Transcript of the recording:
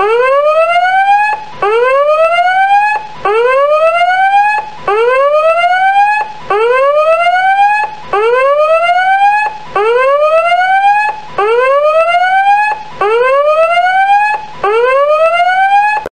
Ooh!